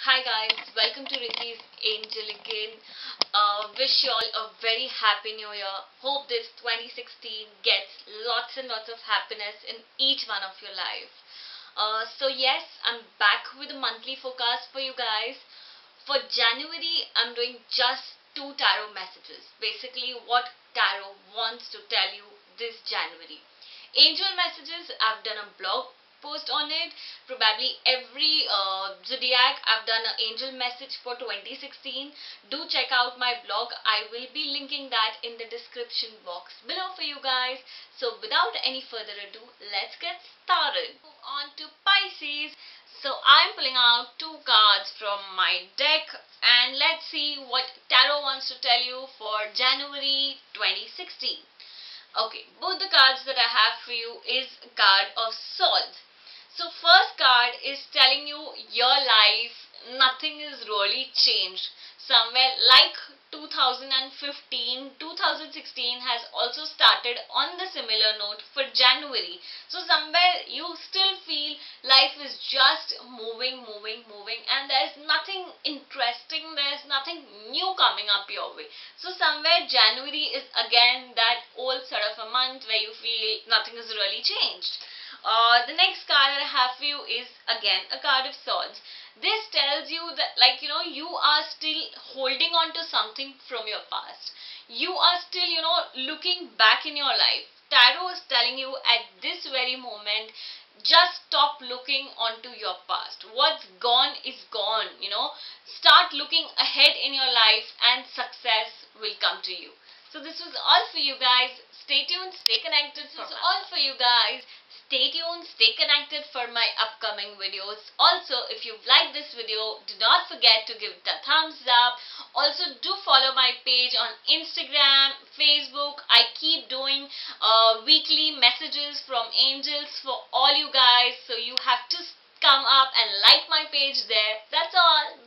Hi guys, welcome to Rinky's Angelican. Uh, wish you all a very happy new year. Hope this 2016 gets lots and lots of happiness in each one of your life. Uh, so yes, I'm back with a monthly forecast for you guys. For January, I'm doing just two tarot messages. Basically, what tarot wants to tell you this January. Angel messages, I've done a blog post on it. Probably every uh, zodiac I've done an angel message for 2016. Do check out my blog. I will be linking that in the description box below for you guys. So without any further ado, let's get started. Move on to Pisces. So I'm pulling out two cards from my deck and let's see what tarot wants to tell you for January 2016. Okay, both the cards that I have for you is card of swords. So first card is telling you your life, nothing is really changed. Somewhere like 2015, 2016 has also started on the similar note for January. So somewhere you still feel life is just moving, moving, moving and there's nothing interesting, there's nothing new coming up your way. So somewhere January is again that old sort of a month where you feel nothing has really changed. Uh, the next card that I have for you is again a card of swords. This tells you that like you know you are still holding on to something from your past. You are still you know looking back in your life. Tarot is telling you at this very moment just stop looking onto your past. What's gone is gone, you know. Start looking ahead in your life and success will come to you. So this was all for you guys. Stay tuned, stay connected. This was all for you guys. Stay tuned, stay connected for my upcoming videos. Also, if you've liked this video, do not forget to give a thumbs up. Also, do follow my page on Instagram, Facebook. I keep doing uh, weekly messages from angels for all you guys. So you have to come up and like my page there. That's all.